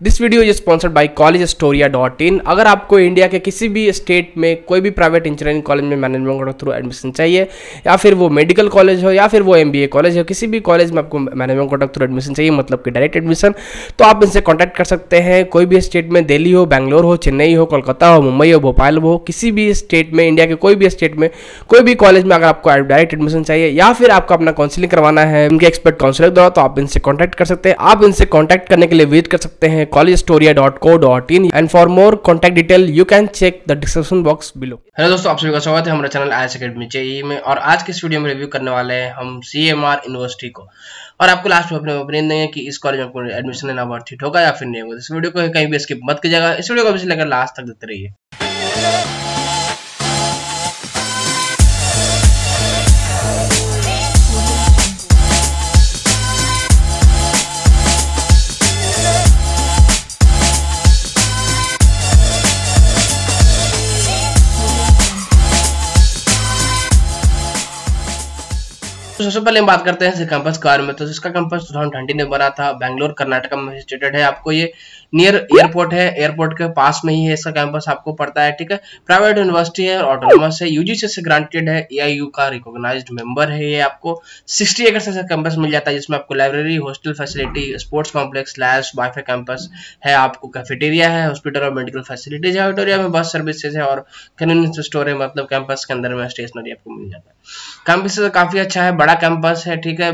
This video is sponsored by college storia dot in अगर आपको India के किसी भी स्टेट में कोई भी प्राइवेट इंजीनियरिंग कॉलेज में मैनेजमेंट के थ्रू एडमिशन चाहिए, या फिर वो मेडिकल कॉलेज हो, या फिर वो एम बी ए कॉलेज हो, किसी भी कॉलेज में आपको मैनेजमेंट कोटा थ्रू एडमिशन चाहिए मतलब कि डायरेक्ट एडमिशन तो आप इनसे कॉन्टैक्ट कर सकते हैं। कोई भी स्टेट में दिल्ली हो, बैंगलोर हो, चेन्नई हो, कोलकाता हो, मुंबई हो, भोपाल हो, किसी भी स्टेट में इंडिया के कोई भी स्टेट में, कोई भी कॉलेज में अगर आपको डायरेक्ट एडमिशन चाहिए, या फिर आपको अपना काउंसिलिंग करवाना है, उनके एक्सपर्ट काउंसिलर द्वारा तो आप इनसे कॉन्टैक्ट कर सकते हैं। आप इनसे कॉन्टैक्ट करने के लिए विज़िट कर सकते हैं। College storia dot co dot in and for more contact detail you can check the description box below hello दोस्तों, आप सभी का स्वागत है हमारे चैनल आई अकेडमी जेई में और आज के इस वीडियो में रिव्यू करने वाले हैं हम सी एम आर यूनिवर्सिटी को। और आपको लास्ट में अपने ओपिनियन देंगे कि इस कॉलेज में एडमिशन लेना बहुत ठीक होगा या फिर नहीं होगा। इस वीडियो को कहीं भी स्किप मत कीजिएगा। इस वीडियो को अभी लेकर लास्ट तक देखते रहिए। तो सबसे पहले हम बात करते हैं कंपस कैंपस के बारे में। तो इसका कैंपस 2020 में बना था बैंगलोर कर्नाटक में सिचुएटेड है। आपको ये नियर एयरपोर्ट है एयरपोर्ट के पास में ही है, इसका कैंपस आपको पड़ता है, ठीक है? प्राइवेट यूनिवर्सिटी है और ऑटोनोमस है यूजीसी से ग्रांटेड है एआईयू का रिकॉग्नाइज मेंबर है ये आपको। 60 एकड़ से कैंपस मिल जाता है जिसमें आपको library hostel facility sports complex labs wifi campus है, आपको कैफेटेरिया है हॉस्पिटल और मेडिकल फैसिलिटीज़ है ऑडिटोरिया में बस सर्विसेज़ है और कन्वीनियंस स्टोर है मतलब कैंपस के अंदर में स्टेशनरी आपको मिल जाता है। कैंपस काफ़ी अच्छा है, बड़ा कैंपस है, ठीक है?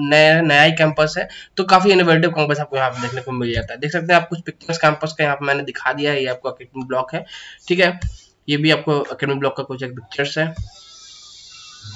नया नया ही कैंपस है तो काफ़ी इनोवेटिव कैंपस आपको यहाँ देखने को मिल जाता है। देख सकते हैं आप कुछ पिक्चर्स कैंपस का यहाँ पे मैंने दिखा दिया है, ये आपको अकेडमी ब्लॉक है। ठीक है? ये भी आपको अकेडमी ब्लॉक का कुछ एक पिक्चर्स है।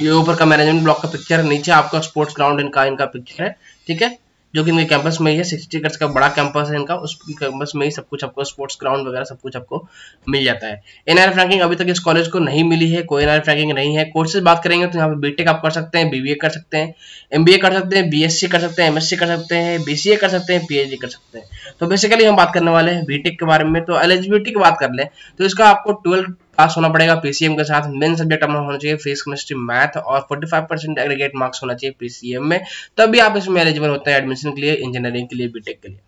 ये ऊपर का मैनेजमेंट ब्लॉक का पिक्चर है, नीचे आपका स्पोर्ट्स ग्राउंड इनका इनका पिक्चर है। ठीक है? जो कि इनके कैंपस में ही है सिक्सटी एकर्स का बड़ा कैंपस है इनका, उस कैंपस में ही सब कुछ आपको स्पोर्ट्स ग्राउंड वगैरह सब कुछ आपको मिल जाता है। एनआर रैंकिंग अभी तक इस कॉलेज को नहीं मिली है, कोई एनआर रैंकिंग नहीं है। कोर्सेज बात करेंगे तो यहाँ पे बीटेक आप कर सकते हैं बीबीए कर सकते हैं एमबीए कर सकते हैं बीएससी कर सकते हैं एमएससी कर सकते हैं बीसीए कर सकते हैं पीएचडी कर सकते हैं। तो बेसिकली हम बात करने वाले हैं बीटेक के बारे में तो एलिजिबिलिटी की बात कर ले तो इसका आपको ट्वेल्व पास होना पड़ेगा। पीसीएम के साथ मेन सब्जेक्ट अपना होना चाहिए फिजिक्स केमिस्ट्री मैथ और 45 परसेंट एग्रीगेट मार्क्स होना चाहिए पीसीएम में। तभी आप इसमें एलिजिबल होते हैं एडमिशन के लिए इंजीनियरिंग के लिए बीटेक के लिए।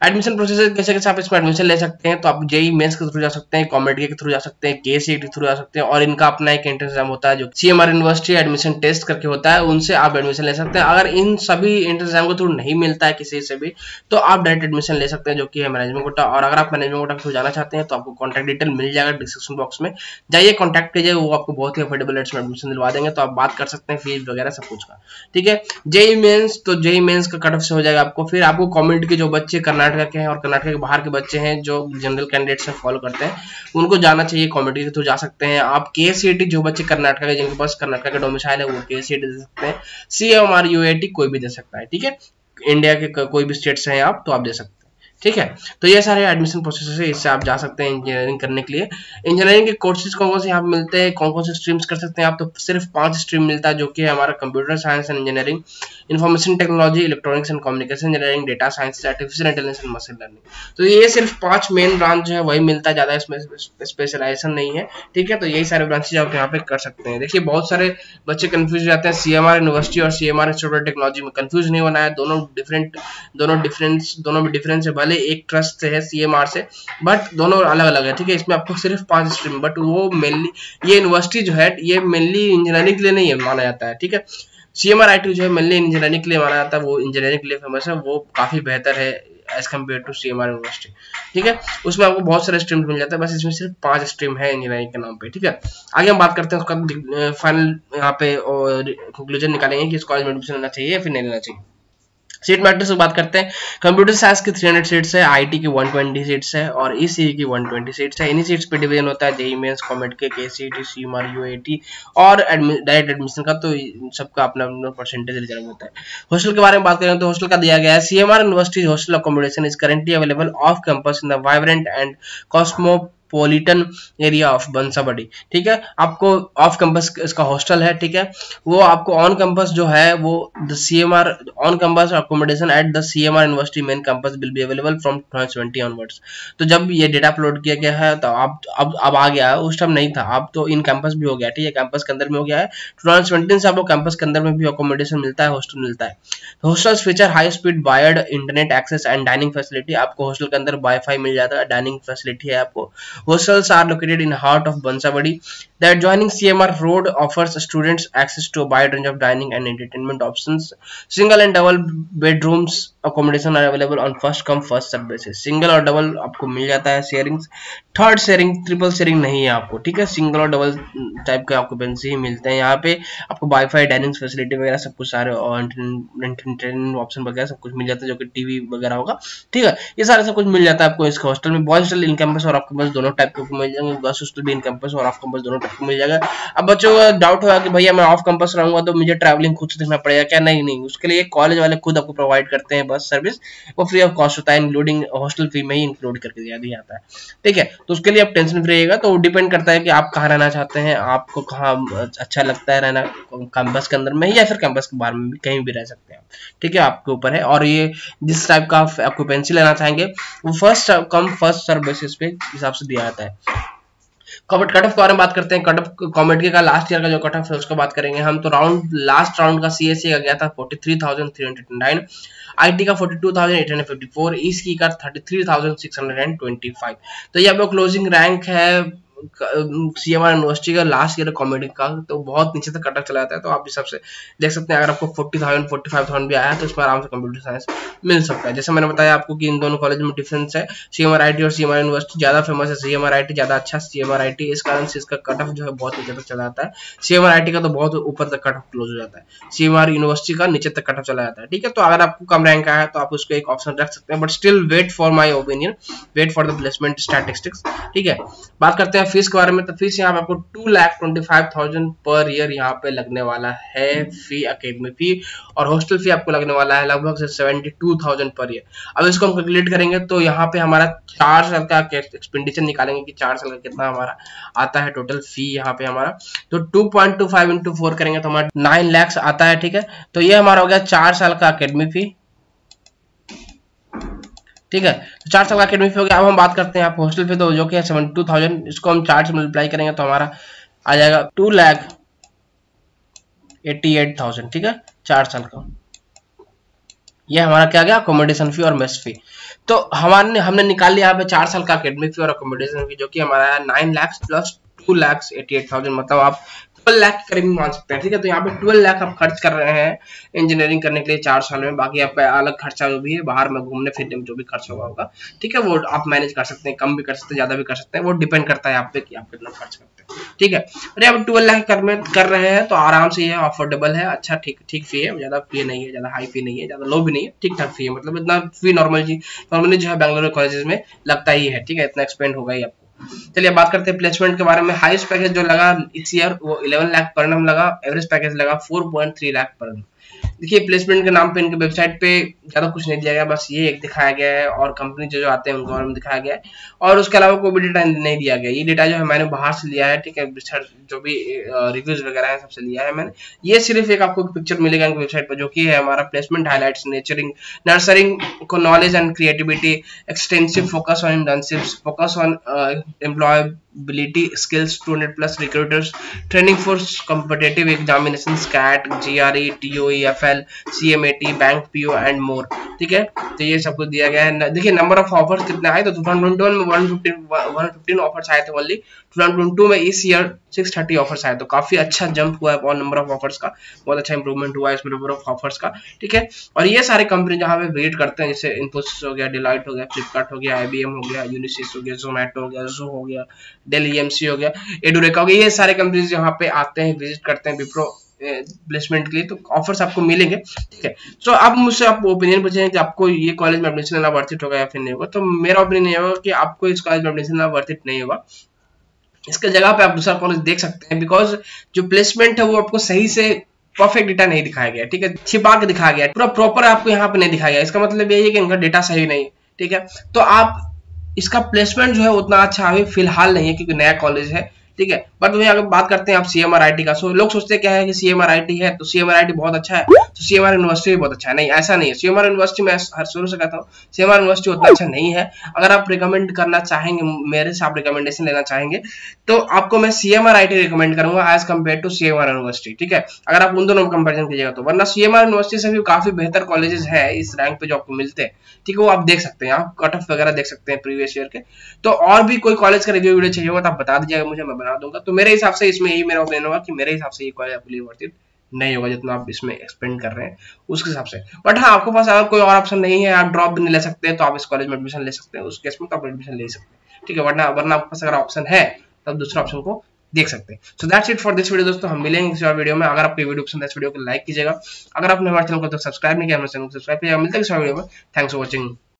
एडमिशन प्रोसेस कैसे कैसे आप इसमें एडमिशन ले सकते हैं तो आप जेई मेंस के थ्रू जा सकते हैं कॉमेडी के थ्रू जा सकते हैं के सी के थ्रू जा सकते हैं, और इनका अपना एक एंट्रेंस एग्ज़ाम होता है, जो सी यूनिवर्सिटी एडमिशन टेस्ट करके होता है, उनसे आप एडमिशन ले सकते हैं। अगर इन सभी एंट्रेंस एग्ज़ाम को थ्रू नहीं मिलता है किसी से भी तो आप डायरेक्ट एडमिशन ले सकते हैं, जो कि है मैनेजमेंट कोटा और अगर आप मैनेजमेंट कोटा के थ्रू जाना चाहते हैं तो आपको कॉन्टैक्ट डिटेल मिल जाएगा डिस्क्रिप्शन बॉक्स में। जाइए कॉन्टैक्ट कीजिए, वो आपको बहुत ही अफोर्डेबल रेट्स में एडमिशन दिलवा देंगे तो आप बात कर सकते हैं फ़ीस वगैरह सब कुछ का। ठीक है? जेई मेन्स तो जेई मेन्स का कट ऑफ़ से हो जाएगा आपको। फिर आपको कॉमेडी के जो बच्चे, कर्नाटक के हैं और कर्नाटक के बाहर के बच्चे हैं जो जनरल कैंडिडेट्स से फॉलो करते हैं। उनको जाना चाहिए कॉमेडी के थ्रू जा सकते हैं। आप के जो बच्चे कर्नाटक के, जिनके पास कर्नाटक का डोमिसाइल है, वो के दे सकते हैं। सी एम कोई भी दे सकता है, ठीक है? इंडिया के कोई भी स्टेट से हैं आप तो आप दे सकते हैं। ठीक है? तो ये सारे एडमिशन प्रोसेस है, इससे आप जा सकते हैं इंजीनियरिंग करने के लिए। इंजीनियरिंग के कोर्सेज कौन कौन से यहाँ मिलते हैं, कौन कौन से स्ट्रीम्स कर सकते हैं आप? तो सिर्फ़ पाँच स्ट्रीम मिलता है जो कि हमारा computer science and engineering information technology electronics and communication engineering data science artificial intelligence and machine learning तो ये सिर्फ़ पाँच मेन ब्रांच जो है, वही मिलता है, ज़्यादा इसमें स्पेशलाइजेशन नहीं है। ठीक है? तो यही सारे ब्रांचेज आप यहाँ पे कर सकते हैं। देखिए, बहुत सारे बच्चे कन्फ्यूज़ हो जाते हैं। सीएमआर यूनिवर्सिटी और इंस्टीट्यूट ऑफ़ टेक्नोलॉजी में कन्फ्यूज़ नहीं होना है। दोनों डिफरेंट दोनों डिफरेंस दोनों में डिफरेंस है। एक ट्रस्ट से है सीएमआर से बट दोनों अलग अलग है, ठीक है? इसमें आपको सिर्फ़ पाँच स्ट्रीम बट वो मेनली ये यूनिवर्सिटी जो है, ये मेनली इंजीनियरिंग के लिए नहीं माना जाता है, ठीक है? सीएमआर आई जो है मेनली इंजीनियरिंग के लिए माना जाता है, वो इंजीनियरिंग के लिए फ़ेमस है, वो काफ़ी बेहतर है as compare to C M R university ठीक है? उसमें आपको बहुत सारे स्ट्रीम मिल जाता है, बस इसमें सिर्फ़ पाँच स्ट्रीम है इंजीनियरिंग के नाम पे, ठीक है? आगे हम बात करते हैं, उसका फाइनल यहाँ पे कंक्लूजन निकालेंगे कि इस कॉलेज में एडमिशन लेना चाहिए या फिर नहीं लेना चाहिए। सीट मैट्रिक्स की बात करते हैं। कंप्यूटर साइंस की 300 सीट्स है आईटी की 120 सीट्स है और ईसीई की 120 सीट्स है। इन्हीं सीट्स पे डिवीज़न होता है जेई मेंस कॉमेट के केसीटी सीएमआर यूएटी और डायरेक्ट एडमिशन का तो सबका अपना अपना परसेंटेज रिज़र्व होता है। हॉस्टल के बारे में बात करें तो हॉस्टल का दिया गया है। CMR university hostel accommodation is currently available off campus in the vibrant and cosmo metropolitan area of Banaswadi ठीक है? आपको ऑफ़ कैंपस इसका हॉस्टल है, ठीक है? वो आपको ऑन कैंपस जो है, वो the C M R on campus accommodation at the C M R university main campus will be available from twenty onwards तो जब ये डेटा अपलोड किया गया है तो आप, अब अब आ गया है, उस टाइम नहीं था। अब तो इन कैंपस भी हो गया, ठीक है? कैंपस के अंदर में हो गया है। टू से आपको कैंपस के अंदर में भी अकोमोडेशन मिलता है हॉस्टल मिलता है। Hostel feature high speed wired internet access and dining facility आपको हॉस्टल के अंदर वाईफाई मिल जाता है डाइनिंग फैसिलिटी है आपको। Hostels are located in heart of Banaswadi The adjoining CMR road offers students access to a wide range of dining and entertainment options. Single and double bedrooms accommodation are available on first come, first serve basis. Single और double आपको मिल जाता है sharing third sharing triple sharing नहीं है आपको, ठीक है? सिंगल और डबल टाइप के आपको ही मिलते हैं यहाँ पे. आपको वाईफाई डाइनिंग फैसिलिटी वगैरह सब कुछ सारे और एंटरटेनमेंट ऑप्शन वगैरह सब कुछ मिल जाता है, जो कि टीवी वगैरह होगा, ठीक है? ये सारा सब कुछ मिल जाता है आपको इसका हॉस्टल में. बॉयज़ हॉस्टल इन कैंपस और आपके पास दोनों टाइप के मिल जाएँगे गर्ल्स हॉस्टल भी इन कैंपस और ऑफ़ कैंपस दोनों टाइप के मिल जाएगा। अब बच्चों को डाउट होगा कि भैया मैं ऑफ़ कैंपस रहूँगा तो मुझे ट्रैवलिंग खुद से देखना पड़ेगा क्या? नहीं नहीं, उसके लिए कॉलेज वाले खुद आपको प्रोवाइड करते हैं बस सर्विस वो फ्री ऑफ़ कॉस्ट होता है इंक्लूडिंग हॉस्टल फ़ी में ही इंक्लूड करके दिया जाता है। ठीक है तो उसके लिए आप टेंशन फ्री रहेगा तो डिपेंड करता है कि आप कहाँ रहना चाहते हैं, आपको कहाँ अच्छा लगता है रहना कैंपस के अंदर में या फिर कैंपस के बाहर में भी, कहीं भी रह सकते हैं ठीक है, आपके ऊपर है। और ये, जिस टाइप का आपको पेंसिल लेना चाहेंगे, वो first come first serve basis पे हिसाब से दिया जाता है। कॉमेट कट ऑफ़ के बारे में बात करते हैं। कट ऑफ़ कॉमेट का लास्ट ईयर का जो कट ऑफ़ है, उसका बात करेंगे हम। तो राउंड लास्ट राउंड का सी का गया था forty three thousand three hundred nine I का forty two thousand eight hundred fifty four east का हंड्रेड एंड ट्वेंटी फाइव तो ये अब क्लोजिंग रैंक है। सी एम आर यूनिवर्सिटी का लास्ट ईयर कॉमेडी का तो बहुत नीचे तक कटक चला जाता है तो आप इस सबसे देख सकते हैं, अगर आपको forty thousand forty five thousand भी आया तो इसमें आराम से कंप्यूटर साइंस मिल सकता है। जैसे मैंने बताया आपको कि इन दोनों कॉलेज में डिफरेंस है C M R I T और सी एम आर यूनिवर्सिटी ज़्यादा फ़ेमस है C M R I T ज़्यादा अच्छा C M R I T इस कारण से इसका कट ऑफ़ जो है बहुत नीचे तक चला जाता है। C M R I T का तो बहुत ऊपर तक कट ऑफ़ क्लोज हो जाता है। सी एम आर यूनिवर्सिटी का नीचे तक कट ऑफ़ चला जाता है, ठीक है? तो अगर आपको कम रैंक आया तो आप उसको एक ऑप्शन रख सकते हैं but still wait for my opinion wait for the placement statistics ठीक है? बात करते हैं फ़ीस के बारे में तो फ़ीस यहाँ पे आपको two lakh twenty five thousand per year यहाँ पे लगने वाला है फ़ी अकेडमी फ़ी और हॉस्टल फ़ी आपको लगने वाला है लगभग seventy two thousand per year अब इसको हम कैलकुलेट करेंगे तो यहाँ पे हमारा चार साल का एक्सपेंडिचर निकालेंगे कि चार साल का कितना हमारा आता है टोटल फ़ी यहाँ पे हमारा। तो two point two five into four करेंगे तो हमारा नाइन लैक्स आता है, ठीक है? तो ये हमारा हो गया चार साल का अकेडमी फ़ी ठीक है? तो चार साल का अकेडमी फ़ी हो गया। अब हम बात करते हैं आप हॉस्टल फ़ी तो जो कि सेवेंटी टू थाउज़ेंड इसको हम चार से मल्टीप्लाई करेंगे तो हमारा आ जाएगा two lakh eighty eight thousand ठीक है? चार साल का। ये हमारा क्या गया? अकोमोडेशन फ़ी और मेस फ़ी तो हमारे हमने निकाल लिया यहाँ पे चार साल का अकेडमिक फ़ी और अकोमोडेशन फ़ी जो कि हमारा nine lakhs plus two lakhs eighty eight thousand मतलब आप ट्वेल्व लाख करीब मान सकते हैं, ठीक है? तो यहाँ पे ट्वेल्व लाख आप खर्च कर रहे हैं इंजीनियरिंग करने के लिए चार साल में, बाकी आपका अलग खर्चा जो भी है, बाहर में घूमने, फिरने में जो भी खर्च होगा होगा, ठीक है? वो आप मैनेज कर सकते हैं, कम भी कर सकते हैं, ज़्यादा भी कर सकते हैं, वो डिपेंड करता है आप पे कि आप कितना खर्च करते हैं, ठीक है? अरे आप ट्वेल्व लाख कर रहे हैं तो आराम से ये अफोर्डेबल है अच्छा ठीक ठीक फ़ी है, ज़्यादा फ़ी नहीं है, ज़्यादा हाई फ़ी नहीं है, ज़्यादा लो भी नहीं है, ठीक ठाक फ़ी है मतलब इतना फ़ी नॉर्मल जी नॉर्मली जो है बैंगलोर कॉलेजेस में लगता ही है, ठीक है? इतना एक्सपेंड होगा ही आपको चलिए बात करते हैं प्लेसमेंट के बारे में। हाईएस्ट पैकेज जो लगा इस ईयर वो 11 लाख पर लगा। एवरेज पैकेज लगा 4.3 लाख पर देखिए प्लेसमेंट के नाम पे, इनके वेबसाइट पे ज़्यादा कुछ नहीं दिया गया, बस ये एक दिखाया गया है और कंपनी जो जो आते हैं, उनके बारे में दिखाया गया है। और उसके अलावा कोई भी डेटा नहीं दिया गया। ये डेटा जो है, मैंने बाहर से लिया है, ठीक है? रिसर्च जो भी रिव्यूज़ वगैरह है, सबसे लिया है मैंने। ये सिर्फ़ एक आपको पिक्चर मिलेगा इनकी वेबसाइट पर, जो कि है हमारा प्लेसमेंट हाईलाइट्स नेचरिंग नर्सरिंग को knowledge and creativity extensive focus on internships focus on employ ability skills 200 plus recruiters, training for competitive fl cmat bank po and more. ठीक है? तो ये सब कुछ दिया गया है। देखिए नंबर ऑफ़ ऑफर्स कितने आए? तो 2021 में 115 115 ऑफर्स आए थे ओनली 2022 में इस ईयर 630 ऑफर्स आए। तो काफ़ी अच्छा जंप हुआ है और नंबर ऑफ़ ऑफर्स का। बहुत अच्छा इंप्रूवमेंट हुआ है इसमें नंबर ऑफ़ ऑफर्स का। ठीक है? और ये सारे कंपनी जहाँ पे वेट करते हैं, जैसे इन्फोसिस हो गया डिलाइट हो गया फ्लिपकार्ट हो गया आईबीएम हो गया यूनिसिस हो गया जोमेटो हो गया जो हो गया डेल ईएमसी हो गया एडुरेका हो गया। ये सारे कंपनीज़ यहाँ पे आते हैं विज़िट करते हैं विप्रो प्लेसमेंट के लिए तो ऑफर्स आपको मिलेंगे। ठीक है? सो अब मुझसे आप ओपिनियन पूछे कि आपको ये कॉलेज में एडमिशन लेना वर्थ इट होगा या फिर नहीं होगा। तो मेरा ओपिनियन ये होगा कि आपको इस कॉलेज में एडमिशन लेना वर्थ इट नहीं होगा। इसके जगह पे आप दूसरा कॉलेज देख सकते हैं बिकॉज़ जो प्लेसमेंट है वो आपको सही से परफेक्ट डेटा नहीं दिखाया गया। ठीक है? छिपा के दिखाया गया। पूरा प्रॉपर आपको यहाँ पे नहीं दिखाया गया। इसका मतलब यही है कि इनका डेटा सही नहीं है। ठीक है? तो आप, इसका प्लेसमेंट जो है उतना अच्छा अभी फ़िलहाल नहीं है क्योंकि नया कॉलेज है। ठीक है? बट वही अगर बात करते हैं आप सी का सो लोग सोचते क्या है कि सी है तो सी आर आई टी बहुत अच्छा है तो सी यूनिवर्सिटी भी बहुत अच्छा है। नहीं, ऐसा नहीं है। सी एम आर यूनिवर्सिटी में हर शुरू से कहता हूँ सी यूनिवर्सिटी उतना अच्छा नहीं है। अगर आप रिकमेंड करना चाहेंगे, मेरे से आप रिकमेंडेशन लेना चाहेंगे तो आपको मैं सी एम रिकमेंड करूँगा as compare to C university ठीक है? अगर आप उन दोनों में कंपेरिजन कीजिएगा तो वरना सी एम आर यूनिवर्सिटी से भी काफ़ी बेहतर कॉलेजेस है इस रैंक पे जो आपको मिलते हैं, ठीक है? वो आप देख सकते हैं, आप कट ऑफ़ वगैरह देख सकते हैं प्रीवियस ईयर के। तो और भी कोई कॉलेज का रिव्यू वीडियो चाहिए होगा तो आप बता दीजिएगा मुझे, मैं दूँगा। तो मेरे हिसाब से इसमें यही मेरा ओपिनियन होगा कि मेरे हिसाब से ये कॉलेज आपके वर्थ इट नहीं होगा जितना आप इसमें एक्सपेंड कर रहे हैं, उसके हिसाब से। बट हाँ आपके पास अगर कोई और ऑप्शन नहीं है, आप ड्रॉप भी नहीं ले सकते तो आप इस कॉलेज में एडमिशन ले सकते हैं, उस केस में तो आप एडमिशन ले सकते हैं। ठीक है, वरना वरना आपके पास अगर ऑप्शन है तो आप दूसरा ऑप्शन को देख सकते हैं। So that's it for this video दोस्तों। हम मिलेंगे और वीडियो में। अगर आपको वीडियो पसंद है, इस वीडियो को लाइक कीजिएगा। अगर आपने हमारे चैनल को तो सब्सक्राइब नहीं किया, हमारे चैनल को सब्सक्राइब कीजिएगा। मिलते हैं किसी वीडियो में। Thanks for watching